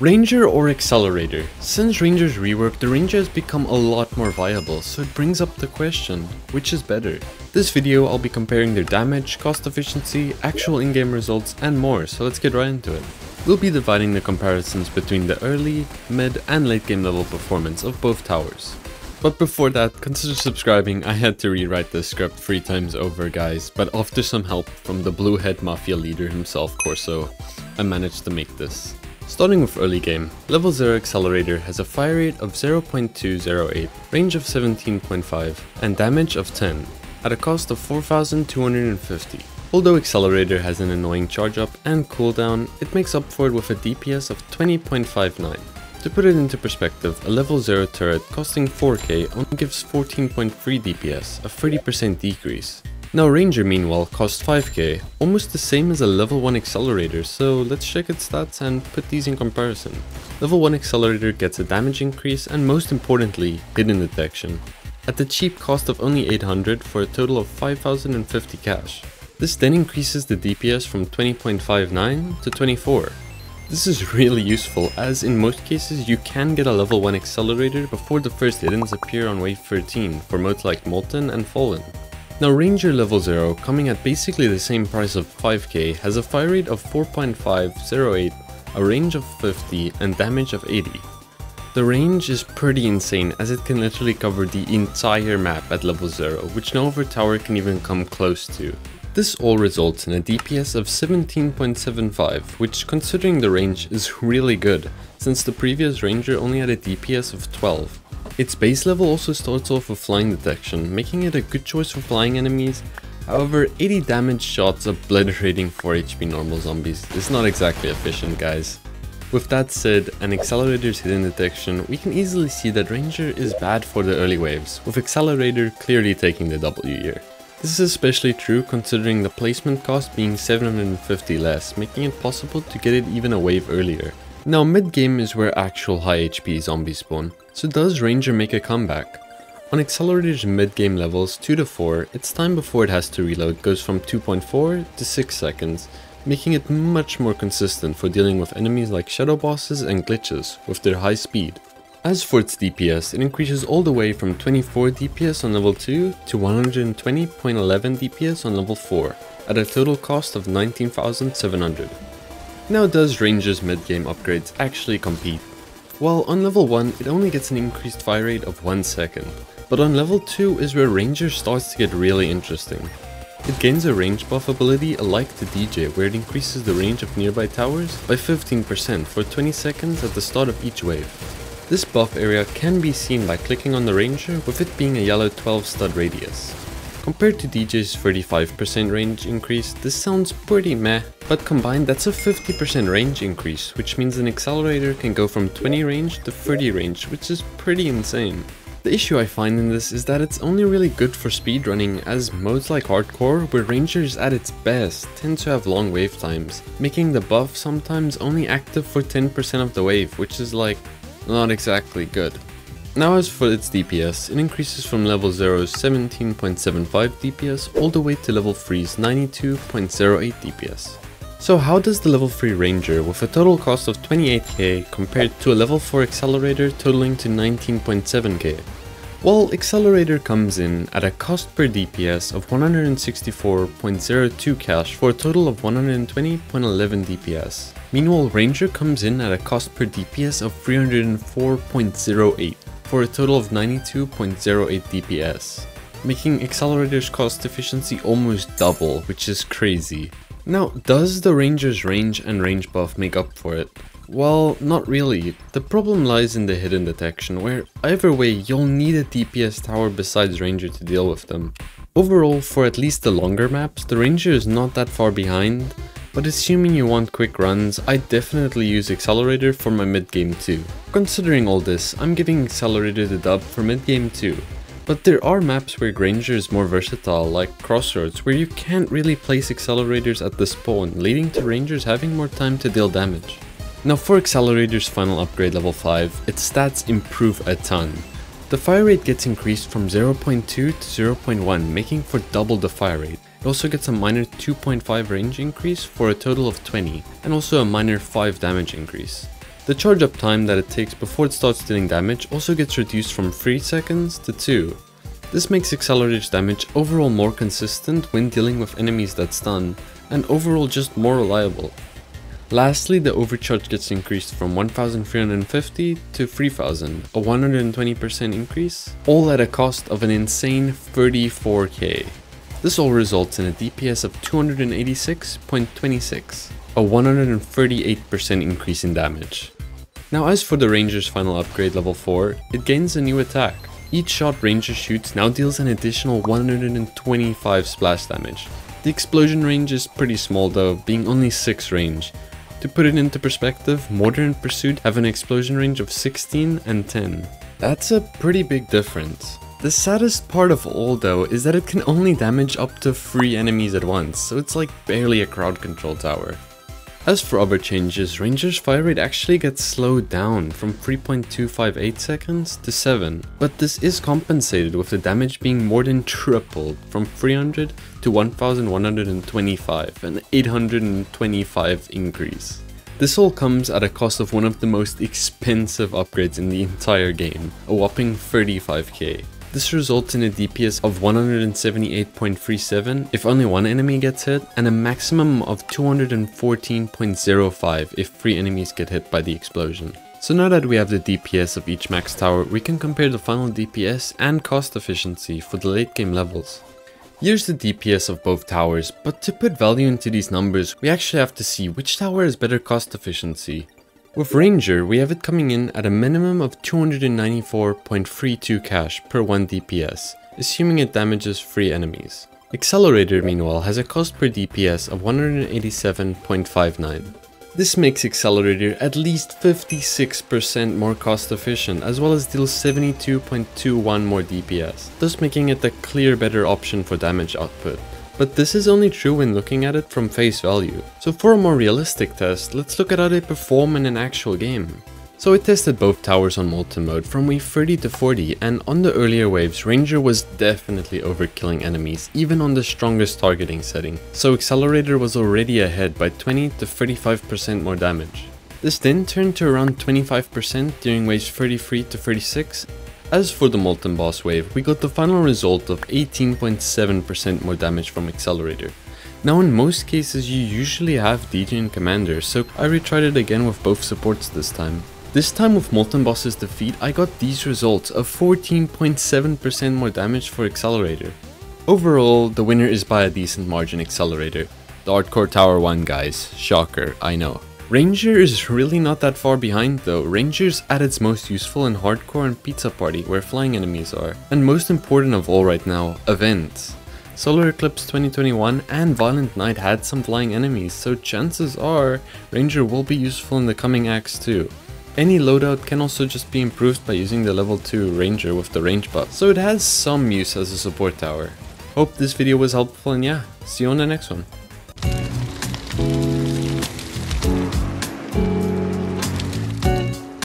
Ranger or Accelerator? Since Ranger's rework, the Ranger has become a lot more viable, so it brings up the question, which is better? This video I'll be comparing their damage, cost efficiency, actual in-game results and more, so let's get right into it. We'll be dividing the comparisons between the early, mid and late game level performance of both towers. But before that, consider subscribing, I had to rewrite this script three times over guys, but after some help from the Bluehead Mafia leader himself Corso, I managed to make this. Starting with early game, level 0 Accelerator has a fire rate of 0.208, range of 17.5, and damage of 10, at a cost of 4250. Although Accelerator has an annoying charge up and cooldown, it makes up for it with a DPS of 20.59. To put it into perspective, a level 0 turret costing 4k only gives 14.3 DPS, a 30% decrease. Now Ranger meanwhile costs 5k, almost the same as a level 1 accelerator, so let's check its stats and put these in comparison. Level 1 accelerator gets a damage increase and most importantly, hidden detection. At the cheap cost of only 800 for a total of 5050 cash. This then increases the DPS from 20.59 to 24. This is really useful as in most cases you can get a level 1 accelerator before the first hiddens appear on wave 13 for modes like Molten and Fallen. Now Ranger level 0, coming at basically the same price of 5k, has a fire rate of 4.508, a range of 50 and damage of 80. The range is pretty insane as it can literally cover the entire map at level 0, which no other tower can even come close to. This all results in a DPS of 17.75, which considering the range is really good, since the previous Ranger only had a DPS of 12. Its base level also starts off with flying detection, making it a good choice for flying enemies. However, 80 damage shots obliterating 4 HP normal zombies is not exactly efficient guys. With that said, and Accelerator's hidden detection, we can easily see that Ranger is bad for the early waves, with Accelerator clearly taking the W here. This is especially true considering the placement cost being 750 less, making it possible to get it even a wave earlier. Now mid game is where actual high HP zombies spawn, so does Ranger make a comeback? On Accelerator's mid game levels 2 to 4, its time before it has to reload goes from 2.4 to 6 seconds, making it much more consistent for dealing with enemies like shadow bosses and glitches with their high speed. As for its DPS, it increases all the way from 24 DPS on level 2 to 120.11 DPS on level 4, at a total cost of 19,700. Now does Ranger's mid-game upgrades actually compete? Well, on level 1 it only gets an increased fire rate of 1 second, but on level 2 is where Ranger starts to get really interesting. It gains a range buff ability alike to DJ where it increases the range of nearby towers by 15% for 20 seconds at the start of each wave. This buff area can be seen by clicking on the Ranger with it being a yellow 12 stud radius. Compared to DJ's 35% range increase, this sounds pretty meh, but combined that's a 50% range increase, which means an accelerator can go from 20 range to 30 range, which is pretty insane. The issue I find in this is that it's only really good for speedrunning as modes like hardcore where rangers at its best tend to have long wave times, making the buff sometimes only active for 10% of the wave, which is like not exactly good. Now as for its DPS, it increases from level 0's 17.75 DPS all the way to level 3's 92.08 DPS. So how does the level 3 Ranger with a total cost of 28k compared to a level 4 Accelerator totaling to 19.7k? Well, Accelerator comes in at a cost per DPS of 164.02 cash for a total of 120.11 DPS. Meanwhile, Ranger comes in at a cost per DPS of 304.08 for a total of 92.08 DPS, making Accelerator's cost efficiency almost double, which is crazy. Now, does the Ranger's range and range buff make up for it? Well, not really. The problem lies in the hidden detection, where either way you'll need a DPS tower besides Ranger to deal with them. Overall, for at least the longer maps, the Ranger is not that far behind, but assuming you want quick runs, I definitely use Accelerator for my mid-game too. Considering all this, I'm giving Accelerator the dub for mid-game too. But there are maps where Ranger is more versatile, like Crossroads, where you can't really place accelerators at the spawn, leading to Rangers having more time to deal damage. Now for Accelerator's final upgrade level 5, its stats improve a ton. The fire rate gets increased from 0.2 to 0.1, making for double the fire rate. It also gets a minor 2.5 range increase for a total of 20, and also a minor 5 damage increase. The charge up time that it takes before it starts dealing damage also gets reduced from 3 seconds to 2. This makes Accelerator's damage overall more consistent when dealing with enemies that stun, and overall just more reliable. Lastly, the overcharge gets increased from 1350 to 3000, a 120% increase, all at a cost of an insane 34k. This all results in a DPS of 286.26, a 138% increase in damage. Now as for the Ranger's final upgrade level 4, it gains a new attack. Each shot Ranger shoots now deals an additional 125 splash damage. The explosion range is pretty small though, being only 6 range, to put it into perspective, Mortar and Pursuit have an explosion range of 16 and 10. That's a pretty big difference. The saddest part of all though is that it can only damage up to 3 enemies at once, so it's like barely a crowd control tower. As for other changes, Ranger's fire rate actually gets slowed down from 3.258 seconds to 7, but this is compensated with the damage being more than tripled from 300 to 1125, an 825 increase. This all comes at a cost of one of the most expensive upgrades in the entire game, a whopping 35k. This results in a DPS of 178.37 if only one enemy gets hit, and a maximum of 214.05 if 3 enemies get hit by the explosion. So now that we have the DPS of each max tower, we can compare the final DPS and cost efficiency for the late game levels. Here's the DPS of both towers, but to put value into these numbers, we actually have to see which tower has better cost efficiency. With Ranger, we have it coming in at a minimum of 294.32 cash per 1 DPS, assuming it damages 3 enemies. Accelerator meanwhile has a cost per DPS of 187.59. This makes Accelerator at least 56% more cost efficient as well as deals 72.21 more DPS, thus making it a clear better option for damage output. But this is only true when looking at it from face value. So for a more realistic test, let's look at how they perform in an actual game. So I tested both towers on Molten mode from wave 30 to 40 and on the earlier waves Ranger was definitely overkilling enemies even on the strongest targeting setting, so Accelerator was already ahead by 20 to 35% more damage. This then turned to around 25% during waves 33 to 36 as for the Molten Boss wave, we got the final result of 18.7% more damage from Accelerator. Now in most cases you usually have DJ and Commander, so I retried it again with both supports this time. This time with Molten Boss's defeat, I got these results of 14.7% more damage for Accelerator. Overall, the winner is by a decent margin Accelerator. The Hardcore Tower 1 guys, shocker, I know. Ranger is really not that far behind though, Ranger's at its most useful in Hardcore and Pizza Party where flying enemies are. And most important of all right now, events. Solar Eclipse 2021 and Violent Night had some flying enemies, so chances are Ranger will be useful in the coming acts too. Any loadout can also just be improved by using the level 2 Ranger with the range buff, so it has some use as a support tower. Hope this video was helpful and yeah, see you on the next one.